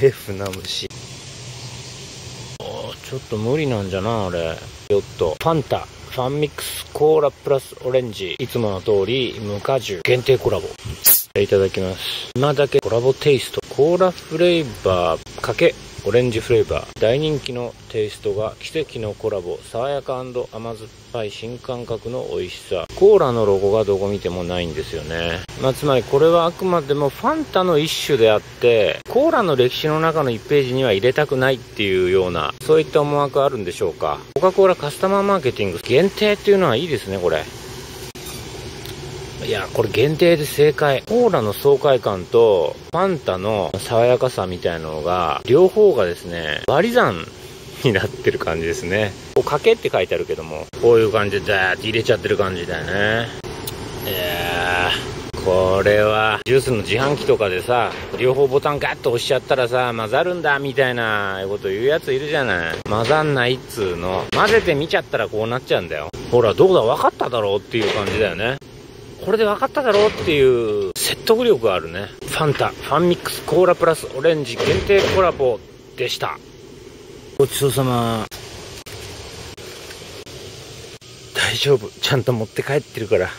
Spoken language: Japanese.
げえ船虫ちょっと無理なんじゃなあれ。よっと。ファンタ。ファンミックスコーラプラスオレンジ。いつもの通り無果汁。限定コラボ。いただきます。今だけコラボテイスト。コーラフレーバー。かけ。オレンジフレーバー大人気のテイストが奇跡のコラボ爽やか甘酸っぱい新感覚の美味しさ。コーラのロゴがどこ見てもないんですよね、まあ、つまりこれはあくまでもファンタの一種であってコーラの歴史の中の1ページには入れたくないっていうようなそういった思惑あるんでしょうか。コカ・コーラカスタマーマーケティング限定っていうのはいいですねこれ。いや、これ限定で正解。コーラの爽快感と、ファンタの爽やかさみたいなのが、両方がですね、割り算になってる感じですね。こう、かけって書いてあるけども、こういう感じでザーって入れちゃってる感じだよね。いやー、これは、ジュースの自販機とかでさ、両方ボタンガッと押しちゃったらさ、混ざるんだ、みたいなこと言うやついるじゃない。混ざんないっつうの。混ぜてみちゃったらこうなっちゃうんだよ。ほら、どうだ、分かっただろうっていう感じだよね。これで分かっただろうっていう説得力があるね。ファンタ、ファンミックスコーラプラスオレンジ限定コラボでした。ごちそうさま。大丈夫。ちゃんと持って帰ってるから。